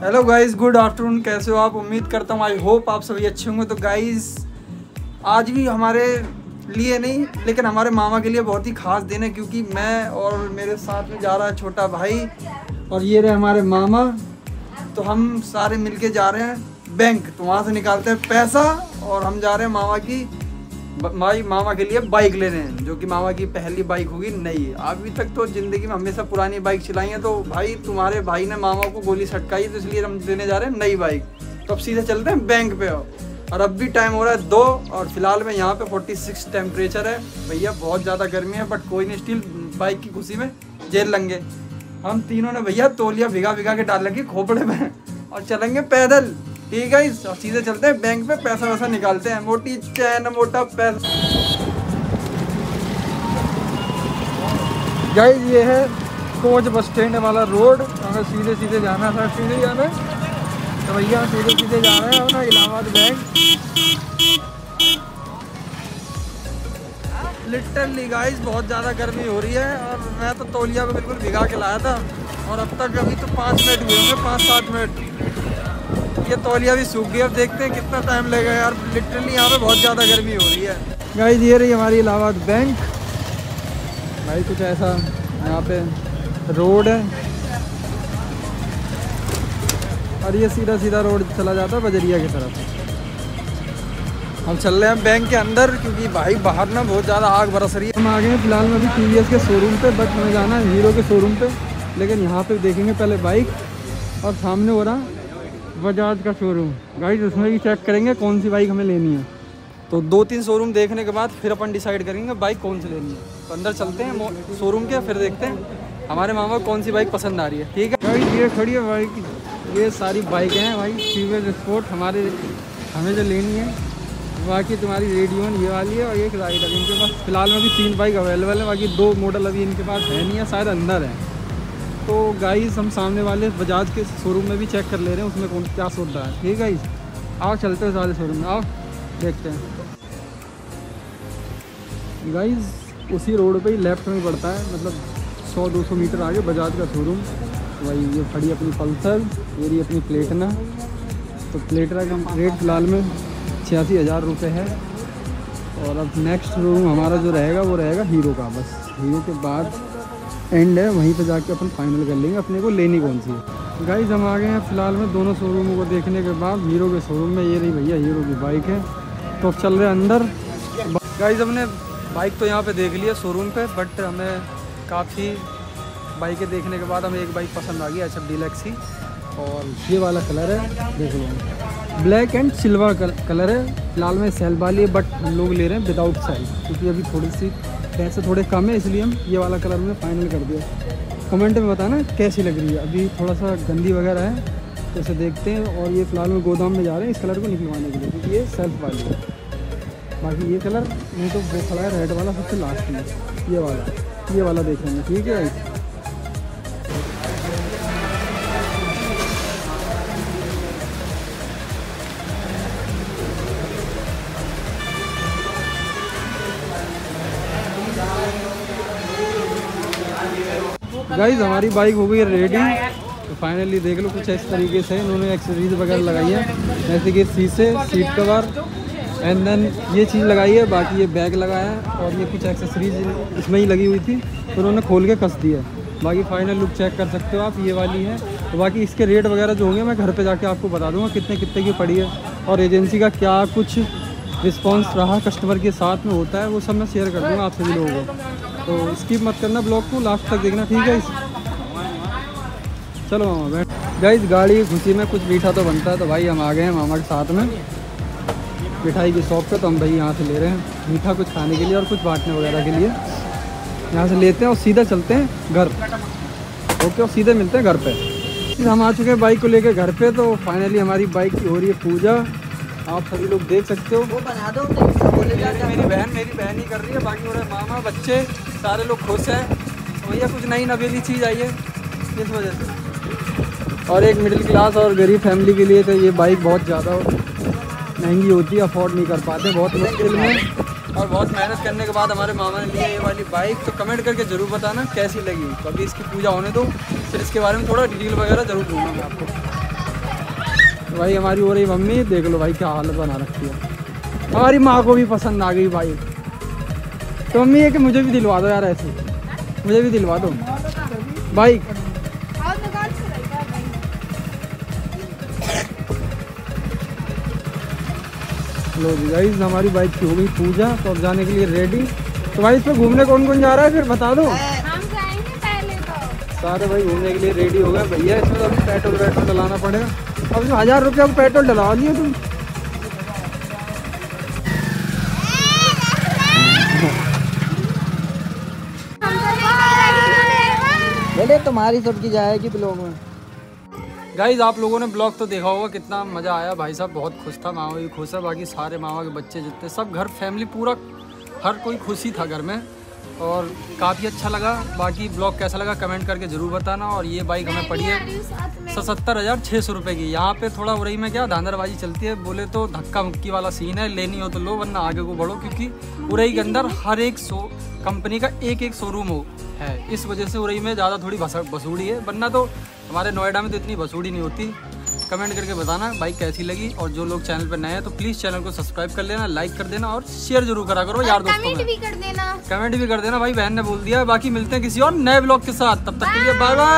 Hello guys good afternoon कैसे हो आप? उम्मीद करता हूँ आई होप आप सभी अच्छे होंगे। तो गाइस आज भी हमारे लिए नहीं, लेकिन हमारे मामा के लिए बहुत ही खास दिन है, क्योंकि मैं और मेरे साथ में जा रहा है छोटा भाई और ये रहे हमारे मामा। तो हम सारे मिलके जा रहे हैं बैंक तो वहाँ से निकालते हैं पैसा और हम जा रहे हैं मामा की भाई मामा के लिए बाइक ले रहे हैं, जो कि मामा की पहली बाइक होगी नई। अभी तक तो ज़िंदगी में हमेशा पुरानी बाइक चलाई है तो भाई तुम्हारे भाई ने मामा को गोली सटकाई तो इसलिए हम देने जा रहे हैं नई बाइक। तो अब सीधे चलते हैं बैंक पे और अब भी टाइम हो रहा है दो, और फ़िलहाल में यहाँ पे 46 टेम्परेचर है। भैया, बहुत ज़्यादा गर्मी है बट कोई नहीं स्टील बाइक की खुशी में जेल लेंगे हम तीनों ने भैया तोलिया भिगा भिगा के डाल लगी खोपड़े में, और चलेंगे पैदल। ठीक है और सीधे चलते हैं। बैंक पे पैसा वैसा निकालते हैं। मोटी चैन, मोटा पैसा। गाइस ये है कोच बस स्टैंड वाला रोड। हमें सीधे सीधे जाना था। सीधे जाना तो भैया सीधे सीधे जा रहे हैं अपना इलाहाबाद बैंक। लिटरली गाइस बहुत ज़्यादा गर्मी हो रही है और मैं तो तौलिया को बिल्कुल भिगा के लाया था। और अब तक अभी तो पाँच मिनट हुए होंगे, पाँच सात मिनट। ये तौलिया भी सूख गई अब देखते हैं कितना टाइम लगेगा यार। लिटरली यहाँ पे बहुत ज़्यादा गर्मी हो रही है। गाइस ये रही हमारी इलाहाबाद बैंक भाई कुछ ऐसा यहाँ पे रोड है। और ये सीधा सीधा रोड चला जाता है बजरिया की तरफ़। हम चल रहे हैं बैंक के अंदर क्योंकि भाई बाहर ना बहुत ज़्यादा आग बरस रही है। हम आ गए हैं फ़िलहाल में अभी टी के शोरूम पे बट हमें जाना है हीरो के शोरूम पे। लेकिन यहाँ पे देखेंगे पहले बाइक और सामने हो रहा बजाज का शोरूम गाइस उसमें भी चेक करेंगे कौन सी बाइक हमें लेनी है। तो दो तीन शोरूम देखने के बाद फिर अपन डिसाइड करेंगे बाइक कौन सी लेनी है। तो अंदर चलते हैं शोरूम के फिर देखते हैं हमारे मामा कौन सी बाइक पसंद आ रही है। ठीक है? भाई ये खड़ी है बाइक ये सारी बाइकें हैं भाई। फीवर स्पोर्ट हमारे हमें जो लेनी है बाकी तुम्हारी रेडियोन ये वाली है और एक राइडर इनके पास फ़िलहाल में भी तीन बाइक अवेलेबल है बाकी दो मॉडल अभी इनके पास है नहीं है शायद अंदर है। तो गाइस हम सामने वाले बजाज के शोरूम में भी चेक कर ले रहे हैं, उसमें कौन क्या रहा है। ठीक है गाइस चलते हैं सारे शोरूम में। आओ, देखते हैं। गाइस उसी रोड पे ही लेफ़्ट में पड़ता है मतलब 100-200 मीटर आगे बजाज का शोरूम वही, ये खड़ी अपनी पल्सर, ये रही अपनी प्लेटना तो प्लेटना का रेट फ़िलहाल में छियासी हज़ार रुपये है। और अब नेक्स्ट शोरूम हमारा जो रहेगा, वो रहेगा हीरो का, बस। हीरो के बाद एंड है, वहीं पे जाके अपन फाइनल कर लेंगे। अपने को लेनी कौन सी है? गाइज़ हम आ गए हैं फ़िलहाल में दोनों शोरूमों को देखने के बाद। हीरो के शोरूम में, ये रही भैया हीरो की बाइक है। तो अब चल रहे अंदर। गाइज़ हमने बाइक तो यहाँ पे देख लिया शोरूम पे बट हमें काफ़ी बाइकें देखने के बाद हमें एक बाइक पसंद आ गई एच एफ़ डीलैक्सी और ये वाला कलर है, देख लो। ब्लैक एंड सिल्वर कलर है। फ़िलहाल में सेल वाली है बट लोग ले रहे हैं विदाउट सेल क्योंकि अभी थोड़ी सी पैसे थोड़े कम है, इसलिए हम ये वाला कलर में फ़ाइनल कर दिया। कमेंट में बताना कैसी लग रही है। अभी थोड़ा सा गंदी वगैरह है तो इसे देखते हैं और ये फ़िलहाल में गोदाम में जा रहे हैं, इस कलर को निकलवाने के लिए, क्योंकि ये सेल्फ वाली है। बाकी ये कलर, नहीं तो वो खड़ा है रेड वाला सबसे लास्ट में, ये वाला ये वाला देखेंगे ठीक है? गाइज़ हमारी बाइक हो गई है रेडी तो फाइनली देख लो कुछ इस तरीके से इन्होंने एक्सेसरीज वगैरह लगाई है. जैसे कि शीशे सीट कवर एंड देन ये चीज़ लगाई है, बाकी ये बैग लगाया है और ये कुछ एक्सेसरीज इसमें ही लगी हुई थी. तो उन्होंने खोल के कस दिया बाकी फाइनल लुक चेक कर सकते हो आप, ये वाली है. तो बाकी इसके रेट वगैरह जो होंगे, मैं घर पे जाके आपको बता दूँगा कितने कितने की पड़ी है और एजेंसी का क्या कुछ रिस्पॉन्स रहा कस्टमर के साथ में होता है, वो सब मैं शेयर कर दूँगा आप सभी लोगों को। तो स्किप मत करना ब्लॉग को लास्ट तक देखना, ठीक है चलो मामा, बैठ। गई गाड़ी खुशी में कुछ मीठा तो बनता है तो भाई हम आ गए हैं मामा के साथ में। मिठाई की शॉप पे तो हम भाई यहाँ से ले रहे हैं मीठा कुछ खाने के लिए और कुछ बांटने वगैरह के लिए। यहाँ से लेते हैं और सीधा चलते हैं घर। ओके, और सीधे मिलते हैं घर पे। हम आ चुके हैं बाइक को लेकर घर पे तो फाइनली हमारी बाइक की हो रही है पूजा। आप सभी लोग देख सकते हो। वो बना दो मेरी बहन मेरी बहन ही कर रही है बाकी मेरे मामा बच्चे सारे लोग खुश हैं। तो भैया कुछ नई नवेली चीज़ आई है इस वजह से। और एक मिडिल क्लास और गरीब फैमिली के लिए तो ये बाइक बहुत ज़्यादा महँगी होती है अफोर्ड नहीं कर पाते बहुत मुश्किल में। और बहुत मेहनत करने के बाद हमारे मामा ने लिया ये वाली बाइक तो कमेंट करके ज़रूर बताना कैसी लगी। तो अभी इसकी पूजा होने दो फिर इसके बारे में थोड़ा डिटेल वगैरह ज़रूर दूँगा मैं आपको। भाई हमारी हो रही मम्मी देख लो भाई क्या हालत बना रखी है। हमारी माँ को भी पसंद आ गई भाई। तो मम्मी ये कि मुझे भी दिलवा दो यार ऐसे। मुझे भी दिलवा दो। बाइक लो जी गाइस हमारी बाइक की हो गई पूजा तो अब जाने के लिए रेडी तो भाई इस पर घूमने कौन कौन जा रहा है फिर बता दो। हम जाएँगे पहले तो। सारे भाई घूमने के लिए रेडी हो गए। भैया इसमें तो पेट्रोल वेट्रोल डलाना पड़ेगा। अब हज़ार रुपया को पेट्रोल डला दिए तुम। बोले तुम्हारी सबकी जाएगी ब्लॉग में। गाइज़ आप लोगों ने ब्लॉग तो देखा होगा कितना मज़ा आया। भाई साहब बहुत खुश था मामा भी खुश है। बाकी सारे मामा के बच्चे जितने सब घर फैमिली पूरा हर कोई खुशी था घर में। और काफ़ी अच्छा लगा। बाकी ब्लॉग कैसा लगा कमेंट करके ज़रूर बताना और ये बाइक हमें पड़ी है सतहत्तर हज़ार छः सौ रुपये की। यहाँ पे थोड़ा उरई में क्या धांधरबाजी चलती है। बोले तो धक्का मुक्की वाला सीन है, लेनी हो तो लो, वरना आगे को बढ़ो, क्योंकि उरई के अंदर हर एक शो कंपनी का एक एक शोरूम हो, है। इस वजह से उरई में ज़्यादा थोड़ी भसा- भसूड़ी है। वरना तो हमारे नोएडा में तो इतनी भसूड़ी नहीं होती। कमेंट करके बताना बाइक कैसी लगी और जो लोग चैनल पर नए हैं तो प्लीज़ चैनल को सब्सक्राइब कर लेना लाइक कर देना और शेयर ज़रूर करा करो यार दोस्तों कमेंट भी कर देना। कमेंट भी कर देना भाई बहन ने बोल दिया बाकी मिलते हैं किसी और नए ब्लॉग के साथ। तब तक के लिए बाय बाय